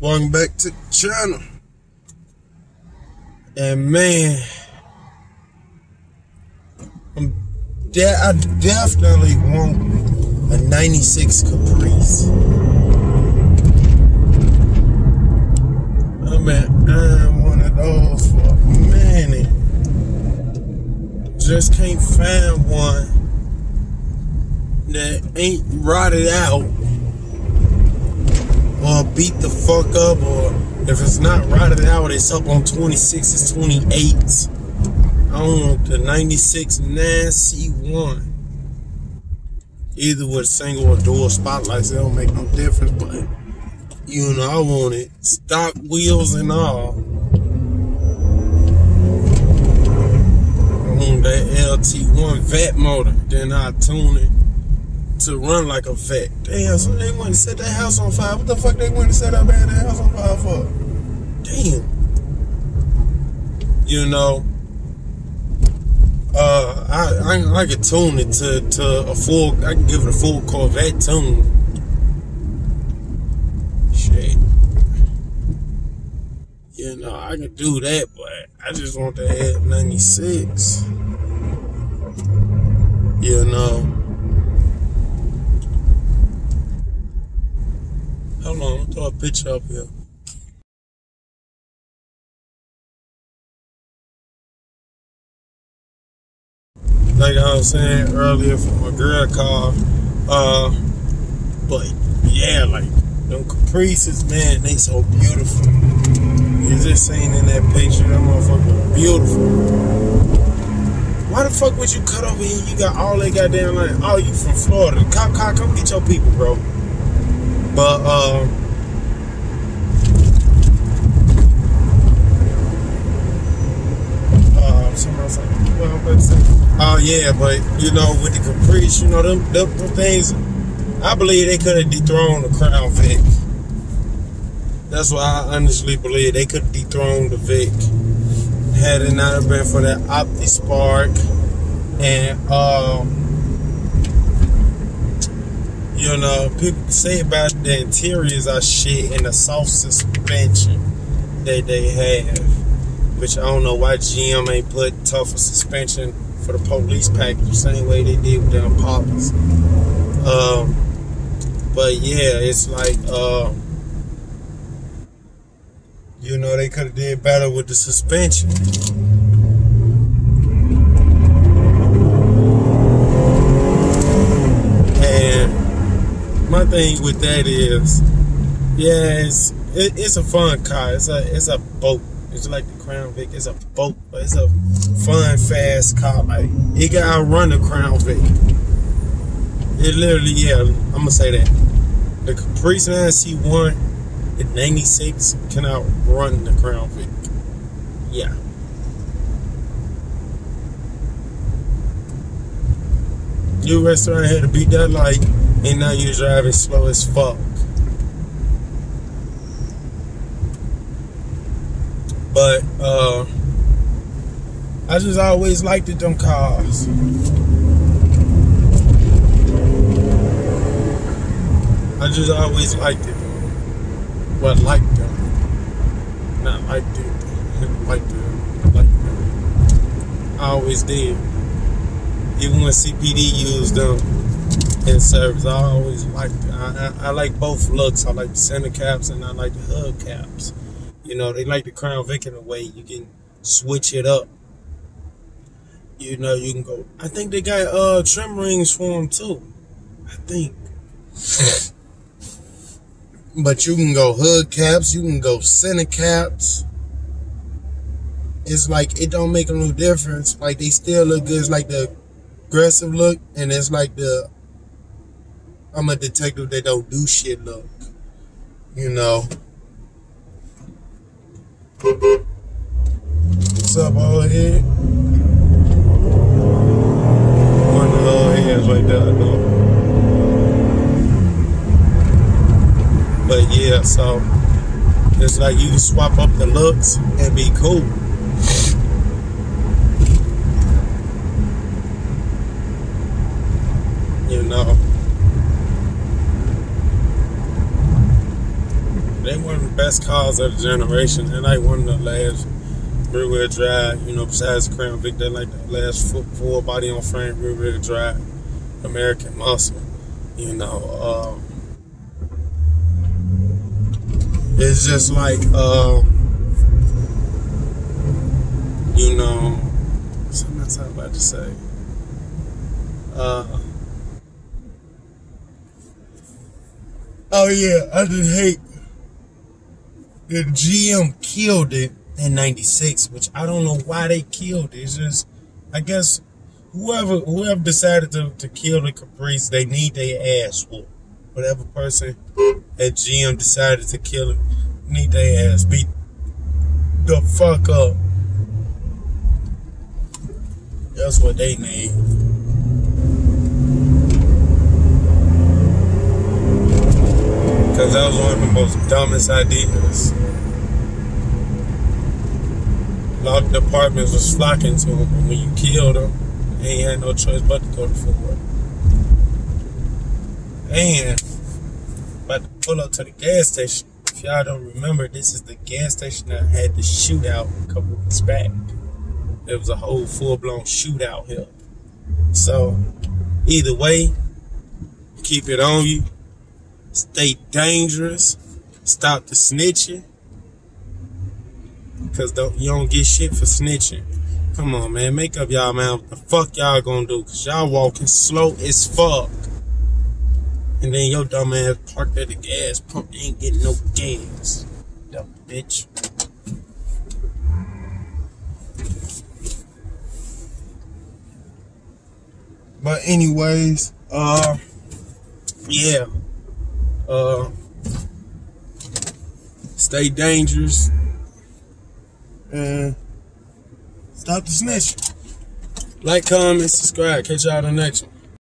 Welcome back to the channel. And man, I'm de- I definitely want a 96 Caprice. I mean, I'm one of those for a minute. Just can't find one that ain't rotted out beat the fuck up or if it's not rotted out it's up on 26 28 I don't want the 96 9C1 either with single or dual spotlights it don't make no difference but you know I want it. Stock wheels and all. I want that LT1 Vette motor then I tune it to run like a Vette. Damn, so they went and set that house on fire. What the fuck they went and set up that house on fire for? Damn. You know, uh, I, I I can tune it to to a full. I can give it a full Corvette tune. Shit. You know, I can do that, but I just want to have 96. You know. Hold on, throw a picture up here. Like I was saying earlier from my girl car, uh, but yeah, like them caprices, man, they so beautiful. You just seen in that picture, that motherfucker beautiful. Why the fuck would you cut over here? You got all that goddamn like, oh, you from Florida? Cop car, come get your people, bro. But uh, uh oh yeah, but you know, with the Caprice, you know, them, them, things, I believe they could have dethroned the Crown Vic. That's why I honestly believe they could have dethroned the Vic had it not been for that Opti Spark and um you know, people say about the interiors are shit and the soft suspension that they have. Which I don't know why GM ain't put tougher suspension for the police package the same way they did with the Impalas. Um, but yeah, it's like, uh, you know, they could have did better with the suspension. Thing with that is, yeah, it's it, it's a fun car. It's a it's a boat. It's like the Crown Vic. It's a boat, but it's a fun, fast car. Like it can outrun the Crown Vic. It literally, yeah, I'm gonna say that. The Caprice 9C1 at 96 can outrun the Crown Vic. Yeah. New restaurant had to beat that light and now you're driving slow as fuck. But uh, I just always liked it them cars. I just always liked it. Well, liked them. Not liked it. liked them. Liked them. I always did. Even when CPD used them in service. I always like I, I, I, like both looks. I like the center caps and I like the hood caps. You know, they like the Crown Vic in a way you can switch it up. You know, you can go. I think they got uh trim rings for them too. I think. but you can go hood caps. You can go center caps. It's like it don't make no difference. Like they still look good. It's like the aggressive look, and it's like the I'm a detective that don't do shit look. You know. What's up, old head? One of the old heads right there. But yeah, so it's like you can swap up the looks and be cool. You know. they one of the best cars of the generation. They're like one of the last rear wheel drive, you know, besides the Crown Vic, they're like the last full body on frame rear wheel drive American muscle. You know, um, it's just like, um, you know, something else I'm about to say. Uh, oh yeah, I just hate the GM killed it in 96, which I don't know why they killed it. It's just, I guess, whoever whoever decided to, to kill the Caprice, they need their ass whooped. Whatever person at GM decided to kill it, need their ass beat the fuck up. That's what they need. Because that was one of the most dumbest ideas. Law departments was flocking to him, when you killed him, he had no choice but to go to Ford. And about to pull up to the gas station. If y'all don't remember, this is the gas station that had the shootout a couple weeks back. There was a whole full blown shootout here. So, either way, keep it on you. Stay dangerous. Stop the snitching. Cause don't, you don't get shit for snitching. Come on, man. Make up y'all, man. What the fuck y'all gonna do? Cause y'all walking slow as fuck. And then your dumb ass parked at the gas pump ain't getting no gas. Dumb bitch. But anyways, uh yeah. Uh stay dangerous. And stop the snitch. Like, comment, subscribe. Catch y'all the next one.